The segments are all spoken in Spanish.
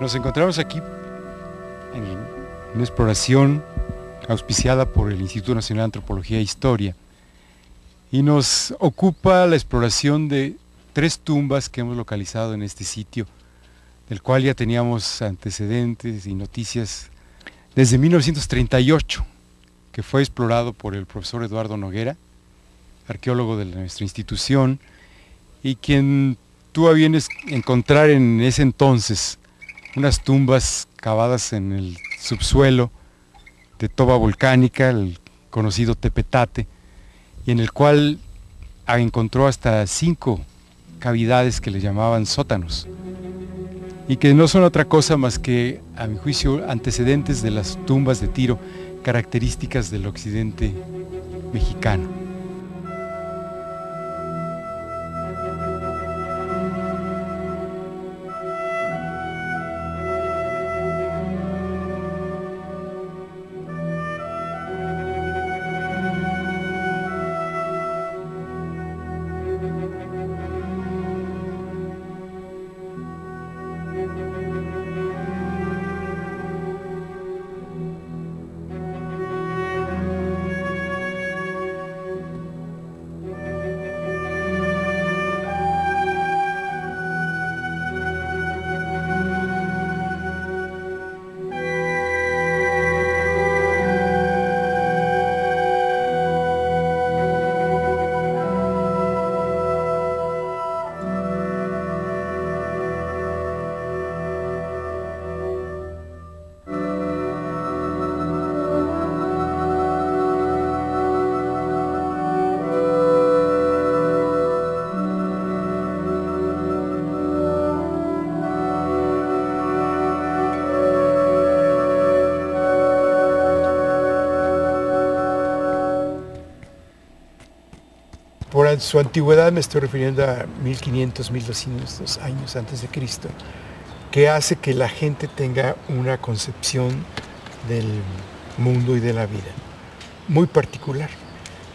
Nos encontramos aquí en una exploración auspiciada por el Instituto Nacional de Antropología e Historia y nos ocupa la exploración de tres tumbas que hemos localizado en este sitio, del cual ya teníamos antecedentes y noticias desde 1938, que fue explorado por el profesor Eduardo Noguera, arqueólogo de nuestra institución, y quien tuvo a bien encontrar en ese entonces unas tumbas cavadas en el subsuelo de toba volcánica, el conocido Tepetate, y en el cual encontró hasta cinco cavidades que le llamaban sótanos, y que no son otra cosa más que, a mi juicio, antecedentes de las tumbas de Tiro, características del occidente mexicano. Su antigüedad me estoy refiriendo a 1500, 1200 años antes de Cristo, que hace que la gente tenga una concepción del mundo y de la vida muy particular,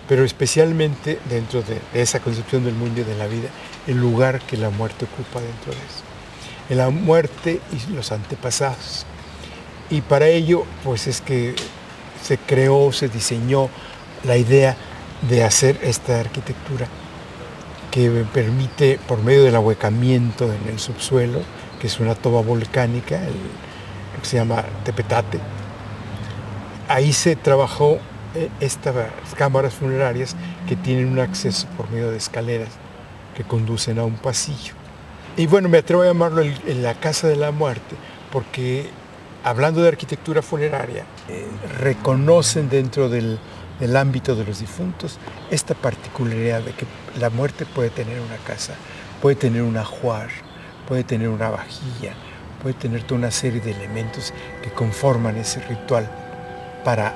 pero especialmente dentro de esa concepción del mundo y de la vida, el lugar que la muerte ocupa dentro de eso. En la muerte y los antepasados. Y para ello, pues es que se creó, se diseñó la idea de hacer esta arquitectura que permite, por medio del ahuecamiento en el subsuelo, que es una toba volcánica, lo que se llama tepetate, ahí se trabajó eh, estas cámaras funerarias que tienen un acceso por medio de escaleras que conducen a un pasillo. Y bueno, me atrevo a llamarlo en la Casa de la Muerte, porque hablando de arquitectura funeraria, eh, reconocen dentro del el ámbito de los difuntos, esta particularidad de que la muerte puede tener una casa, puede tener un ajuar, puede tener una vajilla, puede tener toda una serie de elementos que conforman ese ritual para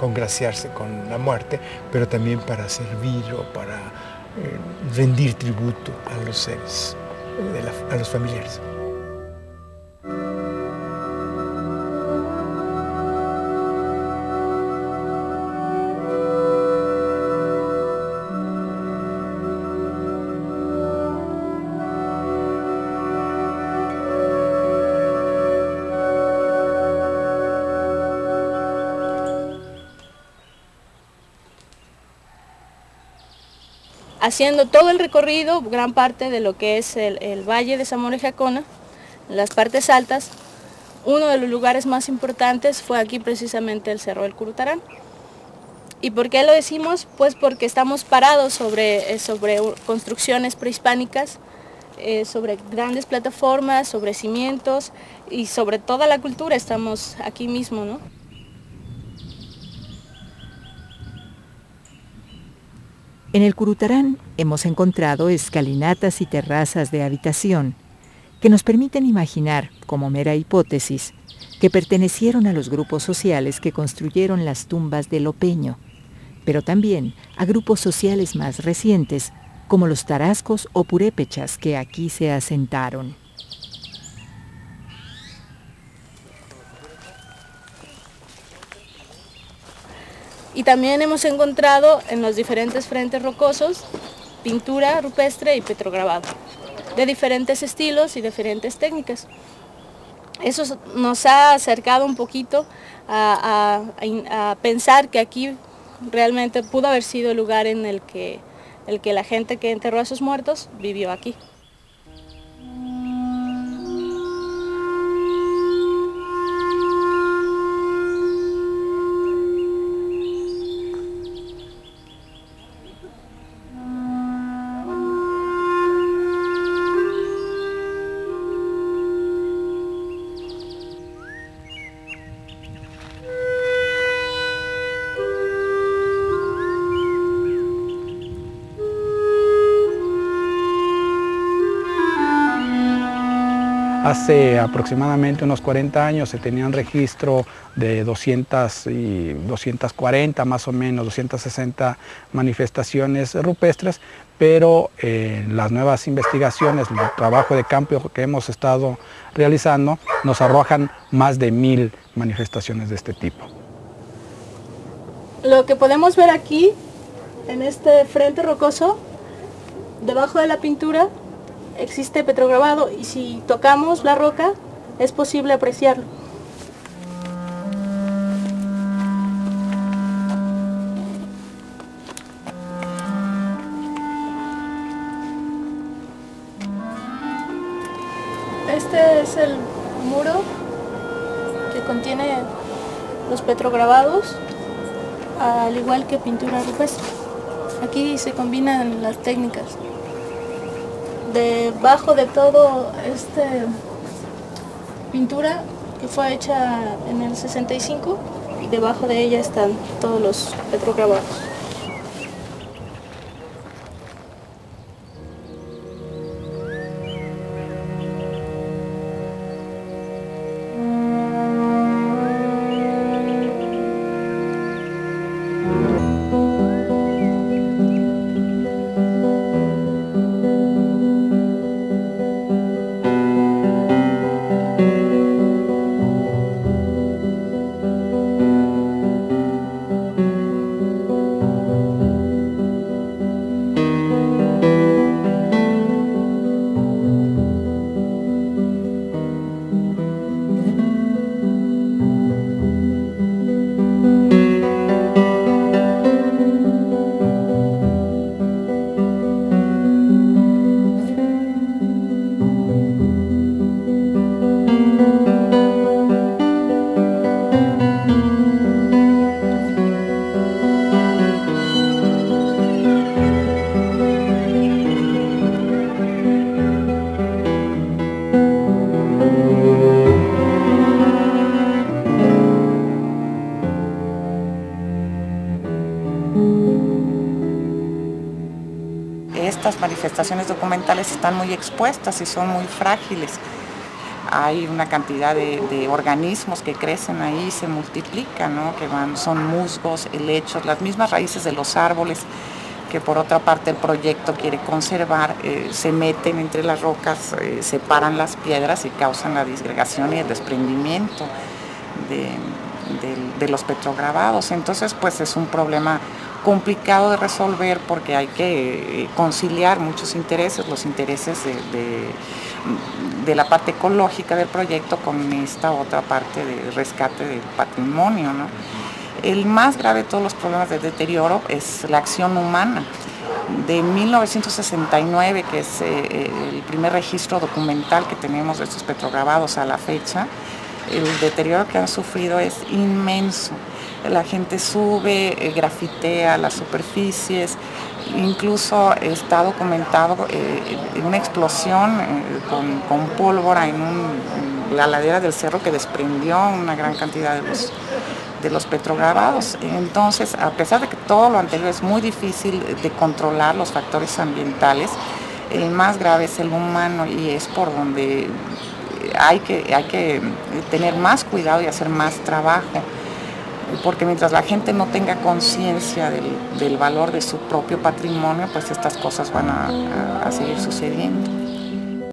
congraciarse con la muerte, pero también para servir o para eh, rendir tributo a los seres, a los familiares. Haciendo todo el recorrido, gran parte de lo que es el, valle de Zamora y Jacona, las partes altas, uno de los lugares más importantes fue aquí precisamente el Cerro del Curutarán. ¿Y por qué lo decimos? Pues porque estamos parados sobre, eh, construcciones prehispánicas, eh, sobre grandes plataformas, sobre cimientos y sobre toda la cultura estamos aquí mismo, ¿no? En el Curutarán hemos encontrado escalinatas y terrazas de habitación que nos permiten imaginar, como mera hipótesis, que pertenecieron a los grupos sociales que construyeron las tumbas de Lopeño, pero también a grupos sociales más recientes, como los tarascos o purépechas que aquí se asentaron. Y también hemos encontrado en los diferentes frentes rocosos pintura rupestre y petrograbado, de diferentes estilos y diferentes técnicas. Eso nos ha acercado un poquito a, pensar que aquí realmente pudo haber sido el lugar en el que, el que la gente que enterró a sus muertos vivió aquí. Hace aproximadamente unos 40 años se tenía un registro de 200 y 240 más o menos, 260 manifestaciones rupestres, pero eh, las nuevas investigaciones, el trabajo de campo que hemos estado realizando, nos arrojan más de mil manifestaciones de este tipo. Lo que podemos ver aquí, en este frente rocoso, debajo de la pintura, existe petrograbado y si tocamos la roca es posible apreciarlo. Este es el muro que contiene los petrograbados, al igual que pintura rupestre. Aquí se combinan las técnicas debajo de todo este pintura que fue hecha en el 65 y debajo de ella están todos los petrograbados. Manifestaciones documentales están muy expuestas y son muy frágiles. Hay una cantidad de, organismos que crecen ahí, se multiplican, que van, son musgos, helechos, las mismas raíces de los árboles que por otra parte el proyecto quiere conservar, eh, se meten entre las rocas, eh, separan las piedras y causan la disgregación y el desprendimiento de, de los petrograbados. Entonces, pues es un problema complicado de resolver porque hay que eh, conciliar muchos intereses, los intereses de, la parte ecológica del proyecto con esta otra parte de rescate del patrimonio. El más grave de todos los problemas de deterioro es la acción humana. De 1969, que es eh, el primer registro documental que tenemos de estos petrograbados a la fecha, el deterioro que han sufrido es inmenso la gente sube, eh, grafitea las superficies, incluso está documentado eh, una explosión eh, con, pólvora en, la ladera del cerro que desprendió una gran cantidad de los, de petrograbados. Entonces, a pesar de que todo lo anterior es muy difícil de controlar los factores ambientales, el más grave es el humano y es por donde hay que tener más cuidado y hacer más trabajo porque mientras la gente no tenga conciencia del, valor de su propio patrimonio, pues estas cosas van a seguir sucediendo.